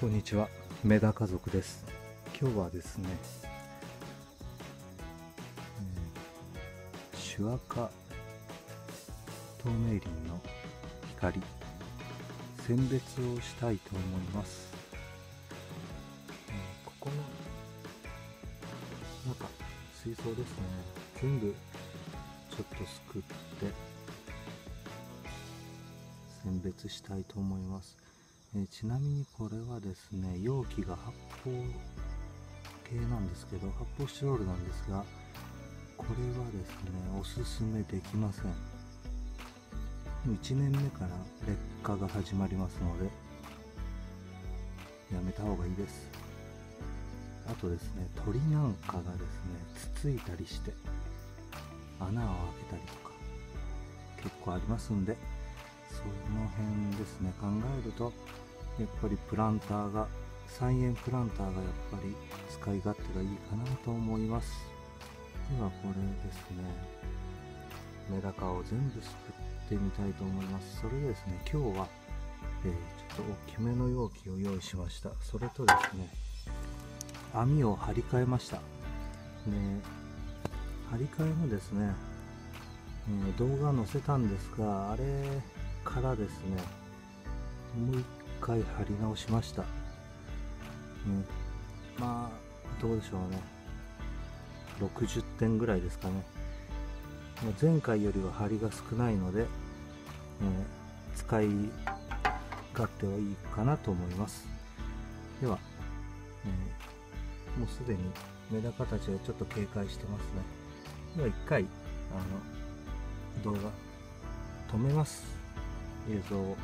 こんにちは、メダ家族です。今日はですね、えーシュアカ透明林の光選別をしたいと思います。えーここの中水槽ですね、全部ちょっとすくって選別したいと思います。えちなみにこれはですね容器が発泡系なんですけど発泡スチロールなんですがこれはですねおすすめできません。1年目から劣化が始まりますのでやめた方がいいです。あとですね鳥なんかがですねつついたりして穴を開けたりとか結構ありますんでその辺ですね考えるとやっぱりプランターが菜園プランターがやっぱり使い勝手がいいかなと思います。ではこれですね。メダカを全部すくってみたいと思います。それでですね今日は、えーちょっと大きめの容器を用意しました。それとですね網を張り替えました。ね張り替えもですね、えー動画載せたんですがあれからですね回貼り直しました、うん、まあどうでしょうね。60点ぐらいですかね。前回よりは張りが少ないので、えー使い勝手はいいかなと思います。では、えーもうすでにメダカたちはちょっと警戒してますね。では一回あの動画止めます。映像を。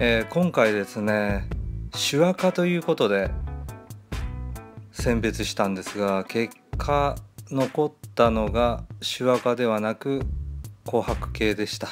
えー今回ですね手話科ということで選別したんですが結果残ったのが手話科ではなく紅白系でした。